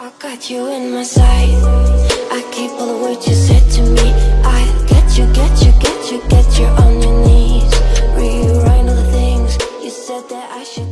I got you in my sight. I keep all the words you said to me. I get you, get you, get you, get you on your knees. Rewrite all the things you said that I should.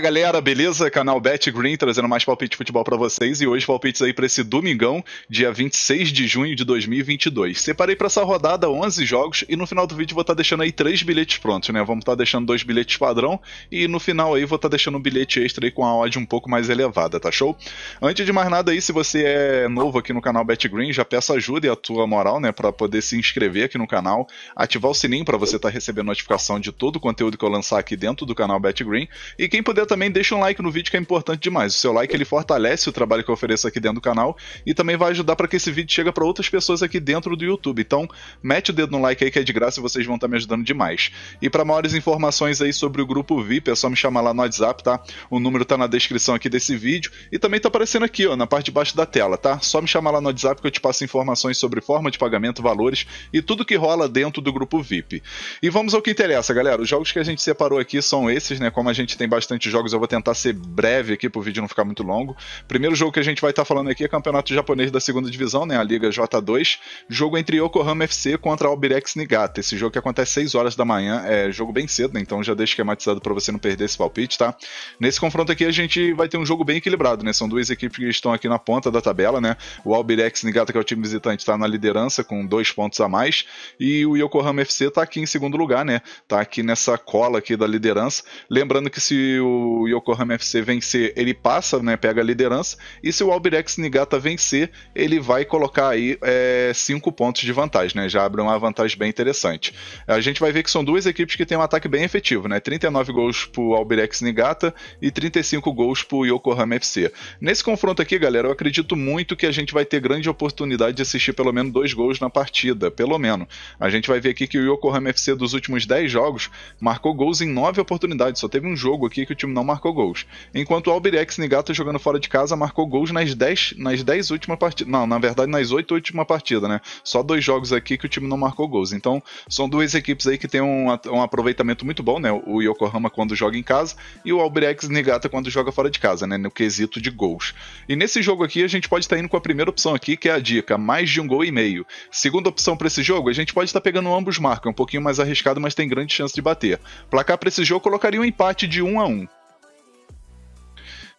Fala galera, beleza? Canal Bet Green trazendo mais palpite de futebol para vocês e hoje palpites aí para esse domingão, dia 26 de junho de 2022. Separei para essa rodada 11 jogos e no final do vídeo vou estar tá deixando aí três bilhetes prontos, né? Vamos estar tá deixando dois bilhetes padrão e no final aí vou estar tá deixando um bilhete extra aí com a odd um pouco mais elevada, tá show? Antes de mais nada aí, se você é novo aqui no canal Bet Green, já peço ajuda e a tua moral, né, para poder se inscrever aqui no canal, ativar o sininho para você estar tá recebendo notificação de todo o conteúdo que eu lançar aqui dentro do canal Bet Green e quem puder também deixa um like no vídeo que é importante demais. O seu like ele fortalece o trabalho que eu ofereço aqui dentro do canal e também vai ajudar para que esse vídeo chegue para outras pessoas aqui dentro do YouTube. Então, mete o dedo no like aí que é de graça e vocês vão estar tá me ajudando demais. E para maiores informações aí sobre o grupo VIP, é só me chamar lá no WhatsApp, tá? O número tá na descrição aqui desse vídeo e também tá aparecendo aqui, ó, na parte de baixo da tela, tá? Só me chamar lá no WhatsApp que eu te passo informações sobre forma de pagamento, valores e tudo que rola dentro do grupo VIP. E vamos ao que interessa, galera. Os jogos que a gente separou aqui são esses, né? Como a gente tem bastante jogos, eu vou tentar ser breve aqui para o vídeo não ficar muito longo. Primeiro jogo que a gente vai estar tá falando aqui é Campeonato Japonês da segunda divisão, né? A Liga J2. Jogo entre Yokohama FC contra Albirex Niigata. Esse jogo que acontece 6 horas da manhã, é jogo bem cedo, né? Então já deixo esquematizado para você não perder esse palpite, tá? Nesse confronto aqui a gente vai ter um jogo bem equilibrado, né? São duas equipes que estão aqui na ponta da tabela, né? O Albirex Niigata, que é o time visitante, está na liderança com dois pontos a mais. E o Yokohama FC está aqui em segundo lugar, né? Tá aqui nessa cola aqui da liderança. Lembrando que se o Yokohama FC vencer, ele passa, né, pega a liderança, e se o Albirex Nigata vencer, ele vai colocar aí 5 é, pontos de vantagem, né, já abre uma vantagem bem interessante. A gente vai ver que são duas equipes que têm um ataque bem efetivo, né, 39 gols pro Albirex Nigata e 35 gols pro Yokohama FC. Nesse confronto aqui, galera, eu acredito muito que a gente vai ter grande oportunidade de assistir pelo menos dois gols na partida, pelo menos. A gente vai ver aqui que o Yokohama FC dos últimos 10 jogos marcou gols em 9 oportunidades, só teve um jogo aqui que o time não marcou gols. Enquanto o Albirex Niigata jogando fora de casa marcou gols nas 10, nas 10 últimas partidas. Não, na verdade nas 8 últimas partidas, né? Só dois jogos aqui que o time não marcou gols. Então, são duas equipes aí que tem um, um aproveitamento muito bom, né? O Yokohama quando joga em casa e o Albirex Niigata quando joga fora de casa, né? No quesito de gols. E nesse jogo aqui a gente pode estar indo com a primeira opção aqui, que é a dica, mais de um gol e meio. Segunda opção para esse jogo, a gente pode estar pegando ambos marcas, um pouquinho mais arriscado, mas tem grande chance de bater. Placar para esse jogo colocaria um empate de 1 a 1.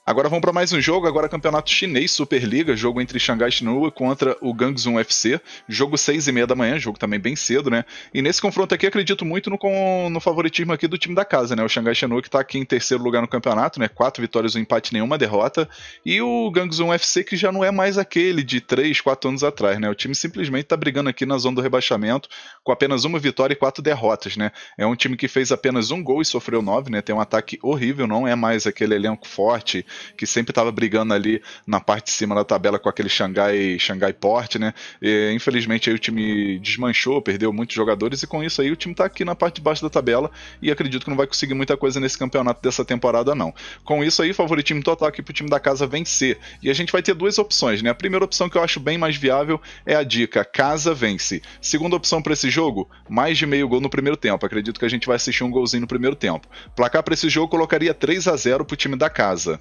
Agora vamos para mais um jogo, agora campeonato chinês Superliga, jogo entre Xangai Shenhua contra o Gangzhou FC, jogo 6 e meia da manhã, jogo também bem cedo, né? E nesse confronto aqui acredito muito no, no favoritismo aqui do time da casa, né? O Xangai Shenhua que está aqui em terceiro lugar no campeonato, né? Quatro vitórias, um empate, nenhuma derrota, e o Gangzhou FC que já não é mais aquele de 3, 4 anos atrás, né? O time simplesmente está brigando aqui na zona do rebaixamento com apenas uma vitória e quatro derrotas, né? É um time que fez apenas um gol e sofreu nove, né? Tem um ataque horrível, não é mais aquele elenco forte que sempre estava brigando ali na parte de cima da tabela com aquele Xangai, Xangai Port, né? E, infelizmente aí o time desmanchou, perdeu muitos jogadores e com isso aí o time está aqui na parte de baixo da tabela e acredito que não vai conseguir muita coisa nesse campeonato dessa temporada não. Com isso aí, favoritismo total aqui pro time da casa vencer. E a gente vai ter duas opções, né? A primeira opção que eu acho bem mais viável é a dica casa vence. Segunda opção para esse jogo, mais de meio gol no primeiro tempo. Acredito que a gente vai assistir um golzinho no primeiro tempo. Placar para esse jogo colocaria 3 a 0 pro time da casa.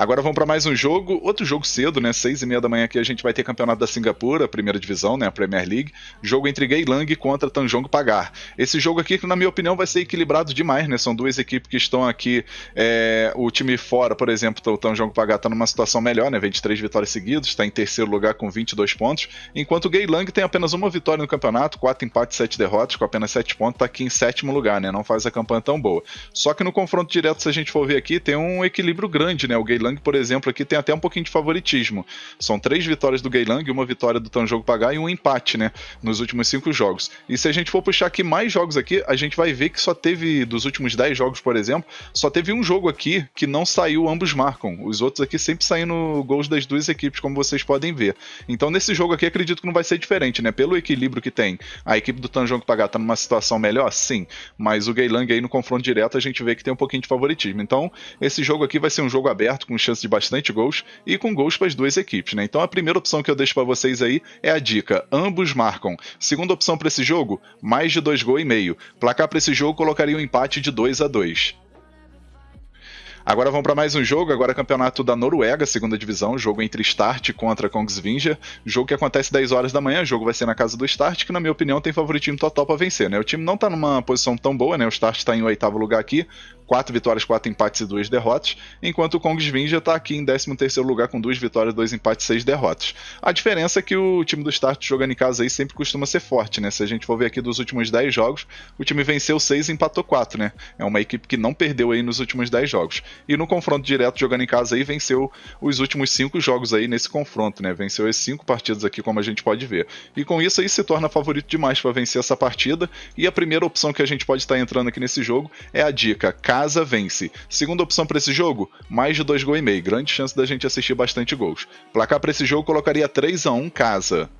Agora vamos para mais um jogo, outro jogo cedo, né? Seis e meia da manhã aqui a gente vai ter campeonato da Singapura, primeira divisão, né? A Premier League. Jogo entre Geylang contra Tanjong Pagar. Esse jogo aqui, que na minha opinião vai ser equilibrado demais, né? São duas equipes que estão aqui. É, o time fora, por exemplo, o Tanjong Pagar está numa situação melhor, né? Vem de três vitórias seguidas, está em terceiro lugar com 22 pontos. Enquanto o Geylang tem apenas uma vitória no campeonato, quatro empates, sete derrotas, com apenas sete pontos, está aqui em sétimo lugar, né? Não faz a campanha tão boa. Só que no confronto direto, se a gente for ver aqui, tem um equilíbrio grande, né? O Geylang por exemplo, aqui tem até um pouquinho de favoritismo. São três vitórias do Geylang, uma vitória do Tanjogo Pagar e um empate, né? Nos últimos cinco jogos. E se a gente for puxar aqui mais jogos aqui, a gente vai ver que só teve, dos últimos dez jogos, por exemplo, só teve um jogo aqui que não saiu, ambos marcam. Os outros aqui sempre saindo gols das duas equipes, como vocês podem ver. Então nesse jogo aqui acredito que não vai ser diferente, né? Pelo equilíbrio que tem. A equipe do Tanjong Pagar tá numa situação melhor? Sim. Mas o Geylang aí no confronto direto a gente vê que tem um pouquinho de favoritismo. Então esse jogo aqui vai ser um jogo aberto, com chance de bastante gols e com gols para as duas equipes, né? Então a primeira opção que eu deixo para vocês aí é a dica: ambos marcam. Segunda opção para esse jogo, mais de dois gols e meio. Placar para esse jogo colocaria um empate de 2 a 2. Agora vamos para mais um jogo, agora campeonato da Noruega, segunda divisão, jogo entre Start contra Kongsvinger, jogo que acontece 10 horas da manhã, jogo vai ser na casa do Start, que na minha opinião tem favoritismo total para vencer, né? O time não tá numa posição tão boa, né? O Start está em oitavo lugar aqui, quatro vitórias, quatro empates e duas derrotas, enquanto o Kongsvinger está aqui em 13 terceiro lugar com duas vitórias, dois empates e seis derrotas. A diferença é que o time do Start jogando em casa aí sempre costuma ser forte, né? Se a gente for ver aqui dos últimos 10 jogos, o time venceu 6 e empatou 4, né? É uma equipe que não perdeu aí nos últimos 10 jogos. E no confronto direto jogando em casa aí venceu os últimos 5 jogos aí nesse confronto, né? Venceu as 5 partidas aqui como a gente pode ver. E com isso aí se torna favorito demais para vencer essa partida. E a primeira opção que a gente pode estar entrando aqui nesse jogo é a dica casa vence. Segunda opção para esse jogo, mais de 2 gols e meio. Grande chance da gente assistir bastante gols. Placar para esse jogo colocaria 3 a 1 casa.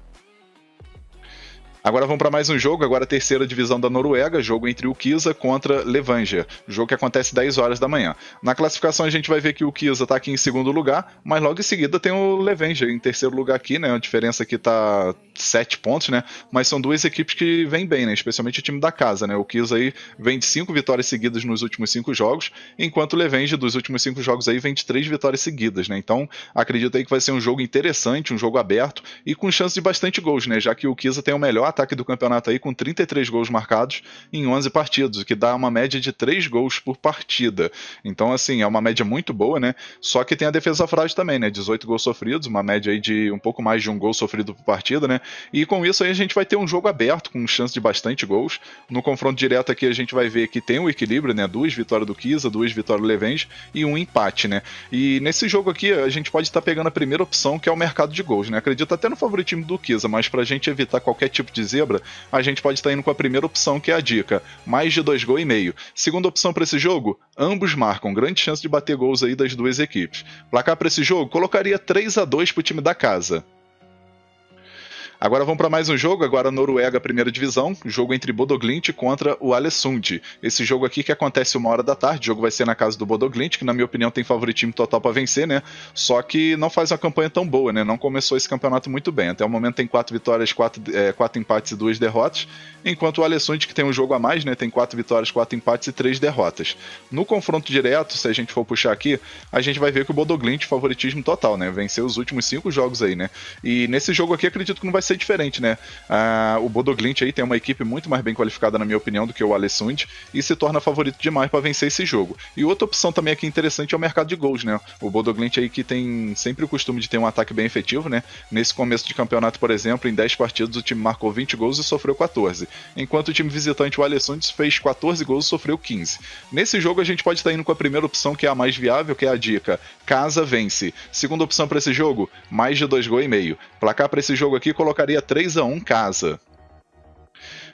Agora vamos para mais um jogo, agora a terceira divisão da Noruega, jogo entre o Kisa contra Levanger, jogo que acontece 10 horas da manhã. Na classificação a gente vai ver que o Kisa está aqui em segundo lugar, mas logo em seguida tem o Levanger em terceiro lugar aqui, né? A diferença aqui tá 7 pontos, né? Mas são duas equipes que vêm bem, né? Especialmente o time da casa, né? O Kisa aí vem de 5 vitórias seguidas nos últimos 5 jogos, enquanto o Levanger dos últimos 5 jogos aí vem de 3 vitórias seguidas, né? Então, acredito aí que vai ser um jogo interessante, um jogo aberto e com chance de bastante gols, né? Já que o Kisa tem o melhor ataque do campeonato aí com 33 gols marcados em 11 partidos, o que dá uma média de 3 gols por partida. Então, assim, é uma média muito boa, né? Só que tem a defesa frágil também, né? 18 gols sofridos, uma média aí de um pouco mais de um gol sofrido por partida, né? E com isso aí a gente vai ter um jogo aberto, com chance de bastante gols. No confronto direto aqui a gente vai ver que tem um equilíbrio, né? Duas vitórias do Kisa, duas vitórias do Levenge e um empate, né? E nesse jogo aqui a gente pode estar pegando a primeira opção, que é o mercado de gols, né? Acredito até no favoritismo do Kisa, mas pra gente evitar qualquer tipo de zebra, a gente pode estar indo com a primeira opção, que é a dica: mais de dois gols e meio. Segunda opção para esse jogo, ambos marcam, grande chance de bater gols aí das duas equipes. Placar para esse jogo, colocaria 3 a 2 para o time da casa. Agora vamos para mais um jogo, agora Noruega, primeira divisão, jogo entre Bodoglint contra o Alessund. Esse jogo aqui que acontece uma hora da tarde, o jogo vai ser na casa do Bodoglint, que na minha opinião tem favoritismo total para vencer, né? Só que não faz uma campanha tão boa, né? Não começou esse campeonato muito bem. Até o momento tem quatro vitórias, quatro, é, quatro empates e duas derrotas, enquanto o Alessund, que tem um jogo a mais, né? Tem quatro vitórias, quatro empates e três derrotas. No confronto direto, se a gente for puxar aqui, a gente vai ver que o Bodoglint favoritismo total, né? Venceu os últimos cinco jogos aí, né? E nesse jogo aqui acredito que não vai ser diferente, né? Ah, o Bodoglint aí tem uma equipe muito mais bem qualificada, na minha opinião, do que o Alessund e se torna favorito demais para vencer esse jogo. E outra opção também aqui interessante é o mercado de gols, né? O Bodoglint aí que tem sempre o costume de ter um ataque bem efetivo, né? Nesse começo de campeonato, por exemplo, em 10 partidas o time marcou 20 gols e sofreu 14, enquanto o time visitante, o Alessund, fez 14 gols e sofreu 15. Nesse jogo a gente pode estar indo com a primeira opção, que é a mais viável, que é a dica: casa vence. Segunda opção para esse jogo, mais de 2 gols e meio. Placar para esse jogo aqui colocaria 3 a 1 casa.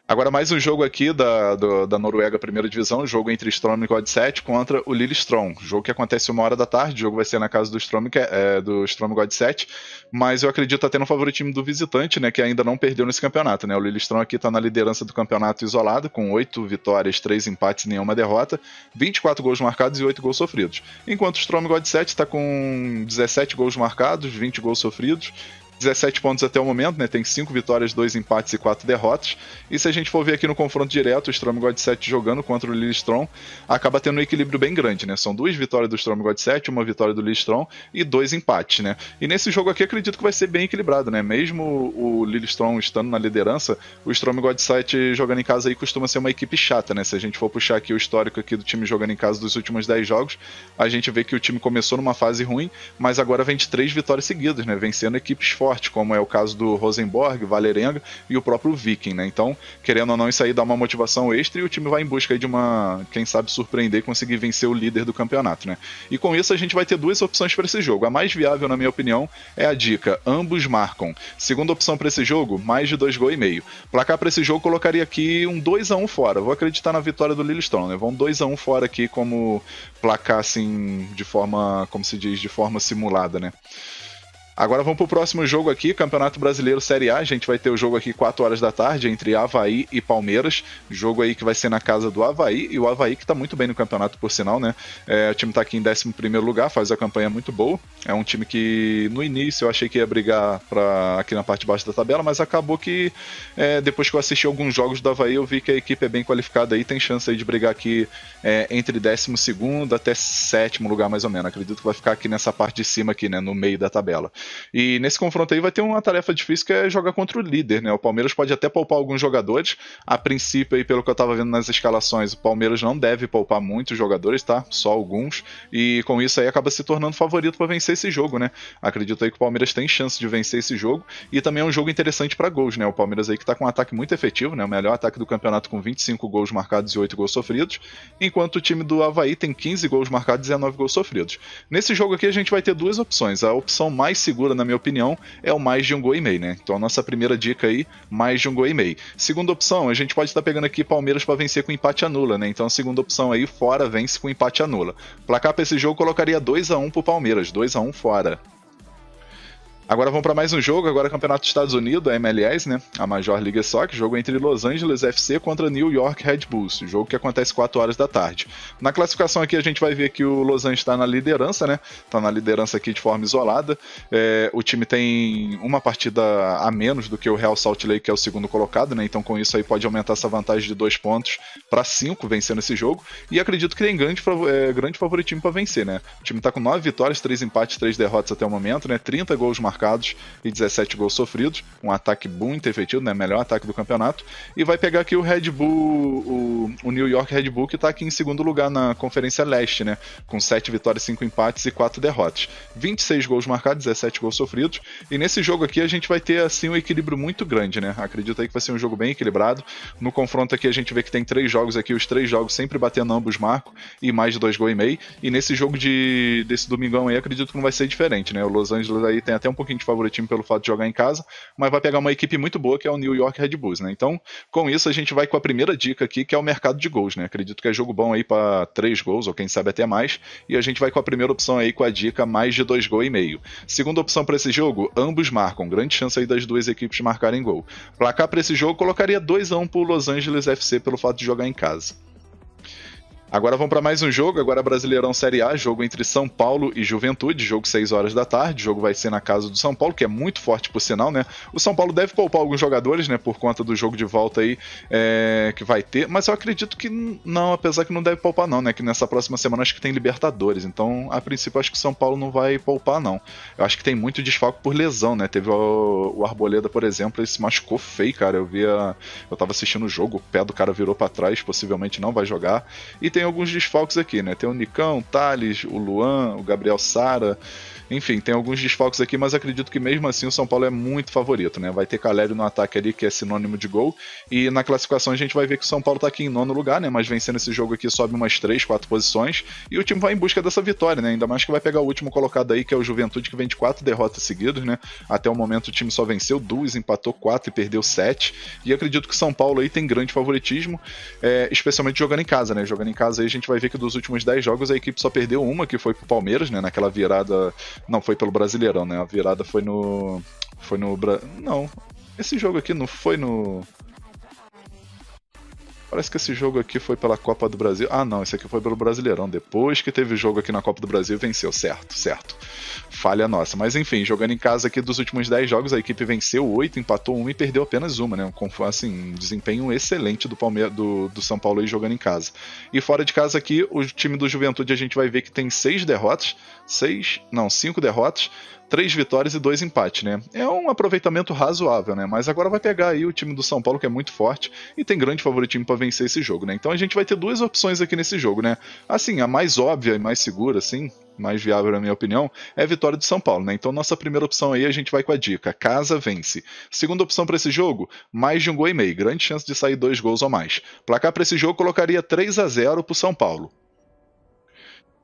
Agora mais um jogo aqui da, do, da Noruega Primeira Divisão, jogo entre Strom e God 7 contra o Lillestrøm. Jogo que acontece uma hora da tarde, o jogo vai ser na casa do Strom, é, do Strom God 7, mas eu acredito até no favoritismo do visitante, né, que ainda não perdeu nesse campeonato, né? O Lillestrøm aqui está na liderança do campeonato isolado, com 8 vitórias, 3 empates e nenhuma derrota, 24 gols marcados e 8 gols sofridos. Enquanto o Strom God 7 está com 17 gols marcados, 20 gols sofridos, 17 pontos até o momento, né? Tem 5 vitórias, 2 empates e 4 derrotas. E se a gente for ver aqui no confronto direto, o Strom God 7 jogando contra o Lillestrøm, acaba tendo um equilíbrio bem grande, né? São duas vitórias do Strom God 7, uma vitória do Lillestrøm e dois empates, né? E nesse jogo aqui acredito que vai ser bem equilibrado, né? Mesmo o Lillestrøm estando na liderança, o Strom God 7 jogando em casa aí costuma ser uma equipe chata, né? Se a gente for puxar aqui o histórico aqui do time jogando em casa dos últimos 10 jogos, a gente vê que o time começou numa fase ruim, mas agora vem de três vitórias seguidas, né? Vencendo equipes fortes forte, como é o caso do Rosenborg, Valerenga e o próprio Viking, né? Então, querendo ou não, isso aí dá uma motivação extra e o time vai em busca de uma, quem sabe, surpreender e conseguir vencer o líder do campeonato, né? E com isso a gente vai ter duas opções para esse jogo. A mais viável, na minha opinião, é a dica: ambos marcam. Segunda opção para esse jogo, mais de dois gols e meio. Placar para esse jogo colocaria aqui um 2 a 1 fora. Vou acreditar na vitória do Lillestrøm, né? Vão 2 a 1 fora aqui como placar assim de forma, como se diz, de forma simulada, né? Agora vamos pro próximo jogo aqui, Campeonato Brasileiro Série A. A gente vai ter o jogo aqui 4 horas da tarde entre Havaí e Palmeiras. Jogo aí que vai ser na casa do Havaí. E o Havaí que tá muito bem no campeonato, por sinal, né? É, o time tá aqui em 11 lugar, faz a campanha muito boa. É um time que no início eu achei que ia brigar pra, aqui na parte de baixo da tabela, mas acabou que é, depois que eu assisti alguns jogos do Havaí, eu vi que a equipe é bem qualificada aí, tem chance aí de brigar aqui é, entre 12 até sétimo lugar, mais ou menos. Acredito que vai ficar aqui nessa parte de cima, aqui, né? No meio da tabela. E nesse confronto aí vai ter uma tarefa difícil que é jogar contra o líder, né? O Palmeiras pode até poupar alguns jogadores. A princípio, aí, pelo que eu tava vendo nas escalações, o Palmeiras não deve poupar muitos jogadores, tá? Só alguns. E com isso aí acaba se tornando favorito para vencer esse jogo, né? Acredito aí que o Palmeiras tem chance de vencer esse jogo. E também é um jogo interessante para gols, né? O Palmeiras aí que tá com um ataque muito efetivo, né? O melhor ataque do campeonato com 25 gols marcados e 8 gols sofridos. Enquanto o time do Havaí tem 15 gols marcados e 19 gols sofridos. Nesse jogo aqui a gente vai ter duas opções. A opção mais segura, na minha opinião, é o mais de um gol e meio, né? Então a nossa primeira dica aí, mais de um gol e meio. Segunda opção, a gente pode estar pegando aqui Palmeiras para vencer com empate anula, né? Então a segunda opção aí, fora vence com empate anula. Placar para esse jogo colocaria 2 a 1 pro Palmeiras, 2 a 1 fora. Agora vamos para mais um jogo, agora Campeonato dos Estados Unidos, a MLS, né? A Major League Soccer, jogo entre Los Angeles FC contra New York Red Bulls, jogo que acontece 4 horas da tarde. Na classificação aqui a gente vai ver que o Los Angeles está na liderança, né? Está na liderança aqui de forma isolada. É, o time tem uma partida a menos do que o Real Salt Lake, que é o segundo colocado, né? Então com isso aí pode aumentar essa vantagem de dois pontos para cinco vencendo esse jogo. E acredito que tem grande, é, grande favoritismo para vencer, né? O time está com 9 vitórias, 3 empates, 3 derrotas até o momento, né? 30 gols marcados marcados e 17 gols sofridos. Um ataque muito efetivo, né? Melhor ataque do campeonato. E vai pegar aqui o Red Bull, o, o New York Red Bull, que está aqui em segundo lugar na Conferência Leste, né? Com 7 vitórias, 5 empates e 4 derrotas. 26 gols marcados, 17 gols sofridos. E nesse jogo aqui a gente vai ter assim um equilíbrio muito grande, né? Acredito aí que vai ser um jogo bem equilibrado. No confronto aqui a gente vê que tem três jogos aqui, os três jogos sempre batendo ambos marcos e mais de dois gols e meio. E nesse jogo de desse domingão aí acredito que não vai ser diferente, né? O Los Angeles aí tem até um de favoritismo pelo fato de jogar em casa, mas vai pegar uma equipe muito boa que é o New York Red Bulls, né? Então, com isso a gente vai com a primeira dica aqui, que é o mercado de gols, né? Acredito que é jogo bom aí para três gols ou quem sabe até mais, e a gente vai com a primeira opção aí com a dica mais de dois gols e meio. Segunda opção para esse jogo, ambos marcam, grande chance aí das duas equipes marcarem gol. Placar para esse jogo colocaria 2 a 1 pro Los Angeles FC pelo fato de jogar em casa. Agora vamos para mais um jogo, agora Brasileirão Série A, jogo entre São Paulo e Juventude, jogo 6 horas da tarde, jogo vai ser na casa do São Paulo, que é muito forte por sinal, né? O São Paulo deve poupar alguns jogadores, né, por conta do jogo de volta aí é, que vai ter, mas eu acredito que não, apesar que não deve poupar não, né, que nessa próxima semana acho que tem Libertadores, então a princípio acho que o São Paulo não vai poupar não. Eu acho que tem muito desfalque por lesão, né? Teve o, o Arboleda, por exemplo, ele se machucou feio, cara, eu via, eu tava assistindo o jogo, o pé do cara virou para trás, possivelmente não vai jogar, e tem alguns desfalques aqui, né? Tem o Nicão, o Thales, o Luan, o Gabriel Sara. Enfim, tem alguns desfalques aqui, mas acredito que mesmo assim o São Paulo é muito favorito, né? Vai ter Calério no ataque ali, que é sinônimo de gol. E na classificação a gente vai ver que o São Paulo tá aqui em nono lugar, né? Mas vencendo esse jogo aqui sobe umas 3, 4 posições. E o time vai em busca dessa vitória, né? Ainda mais que vai pegar o último colocado aí, que é o Juventude, que vem de quatro derrotas seguidas, né? Até o momento o time só venceu duas, empatou quatro e perdeu sete. E acredito que o São Paulo aí tem grande favoritismo, é, especialmente jogando em casa, né? Jogando em casa aí a gente vai ver que dos últimos 10 jogos a equipe só perdeu uma, que foi pro Palmeiras, né? Naquela virada não, foi pelo Brasileirão, né? A virada foi no. Foi no. Não. Esse jogo aqui não foi no. Parece que esse jogo aqui foi pela Copa do Brasil. Ah, não, esse aqui foi pelo Brasileirão. Depois que teve jogo aqui na Copa do Brasil, venceu. Certo, certo. Falha nossa. Mas enfim, jogando em casa aqui dos últimos 10 jogos, a equipe venceu 8, empatou 1 e perdeu apenas uma, né? Um, assim, um desempenho excelente do, Palmeiras, do, do São Paulo aí jogando em casa. E fora de casa aqui, o time do Juventude a gente vai ver que tem 6 derrotas. 6. Não, 5 derrotas três vitórias e dois empates, né? É um aproveitamento razoável, né? Mas agora vai pegar aí o time do São Paulo, que é muito forte e tem grande favoritismo para vencer esse jogo, né? Então a gente vai ter duas opções aqui nesse jogo, né? Assim, a mais óbvia e mais segura, assim, mais viável na minha opinião, é a vitória do São Paulo, né? Então nossa primeira opção aí a gente vai com a dica, casa vence. Segunda opção para esse jogo, mais de um gol e meio, grande chance de sair dois gols ou mais. Placar para esse jogo colocaria 3 a 0 para o São Paulo.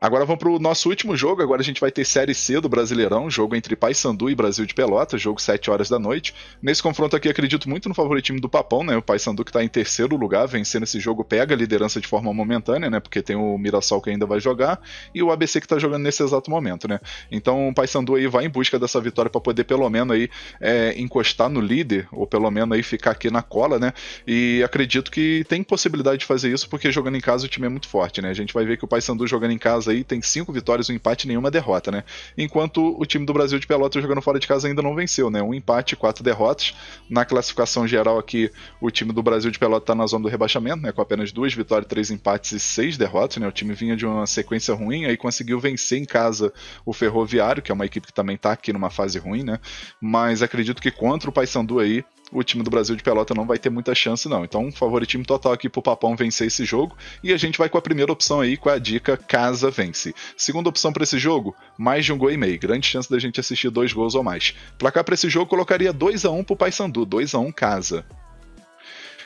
Agora vamos para o nosso último jogo. Agora a gente vai ter Série C do Brasileirão, jogo entre Paysandu e Brasil de Pelotas, jogo 7 horas da noite. Nesse confronto aqui, acredito muito no favoritismo do Papão, né? O Paysandu que está em terceiro lugar, vencendo esse jogo, pega a liderança de forma momentânea, né? Porque tem o Mirassol que ainda vai jogar e o ABC que está jogando nesse exato momento, né? Então o Paysandu aí vai em busca dessa vitória para poder pelo menos aí é, encostar no líder, ou pelo menos aí ficar aqui na cola, né? E acredito que tem possibilidade de fazer isso porque jogando em casa o time é muito forte, né? A gente vai ver que o Paysandu jogando em casa aí tem cinco vitórias, um empate e nenhuma derrota, né? Enquanto o time do Brasil de Pelotas jogando fora de casa ainda não venceu, né? Um empate quatro derrotas. Na classificação geral aqui, o time do Brasil de Pelotas está na zona do rebaixamento, né? Com apenas duas vitórias, três empates e seis derrotas, né? O time vinha de uma sequência ruim, aí conseguiu vencer em casa o Ferroviário, que é uma equipe que também está aqui numa fase ruim, né? Mas acredito que contra o Paysandu aí, o time do Brasil de Pelota não vai ter muita chance, não. Então, favoritismo total aqui pro Papão vencer esse jogo. E a gente vai com a primeira opção aí, com a dica Casa Vence. Segunda opção para esse jogo, mais de um gol e meio. Grande chance da gente assistir dois gols ou mais. Placar para esse jogo, colocaria 2 a 1 pro Paysandu, 2 a 1 Casa.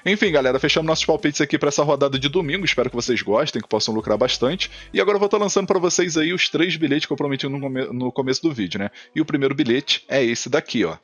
Enfim, galera, fechamos nossos palpites aqui para essa rodada de domingo. Espero que vocês gostem, que possam lucrar bastante. E agora eu vou estar lançando para vocês aí os três bilhetes que eu prometi no, come no começo do vídeo, né? E o primeiro bilhete é esse daqui, ó.